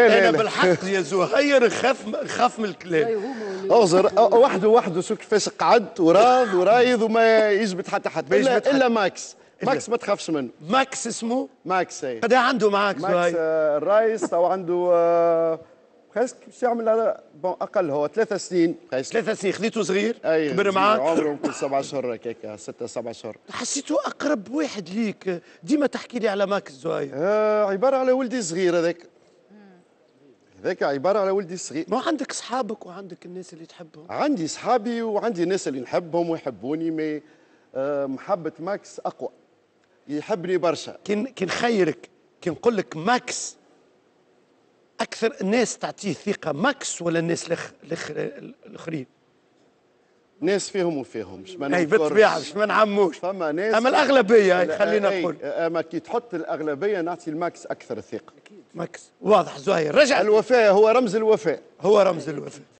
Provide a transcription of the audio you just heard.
أنا بالحق يا زهير نخاف نخاف من الكلام. اغزر وحده وحده شوف كيفاش قعد وراض ورايض وما يجبد حتى حد. ما الا يجبد. إلا ماكس. ماكس ما تخافش منه. ماكس اسمه؟ ماكس أي. قد عنده معاك ماكس زهير. آه، الرايس تو عنده آه، باش يعمل على بون أقل هو ثلاثة سنين. ثلاثة سنين. خذيته صغير؟ أي كبر معاك؟ عمره يمكن سبع شهور هكاك ستة سبع شهور. حسيته أقرب واحد ليك. ديما تحكي لي على ماكس زهير. آه عبارة على ولدي صغير هذاك. هذاك عبارة على ولدي صغير ما عندك صحابك وعندك الناس اللي تحبهم؟ عندي صحابي وعندي ناس اللي نحبهم ويحبوني mais محبة ماكس أقوى. يحبني برشا. كي كي نخيرك كي نقول لك ماكس. أكثر الناس تعطيه ثقة ماكس ولا الناس الآخرين؟ ناس فيهم وفيهمش ما أي. بالطبيعة باش ما نعموش. فما ناس أما الأغلبية خلينا نقول. أما كي تحط الأغلبية نعطي الماكس أكثر ثقة. ماكس واضح زهير رجع. الوفاء هو رمز الوفاء. هو رمز الوفاء.